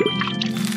you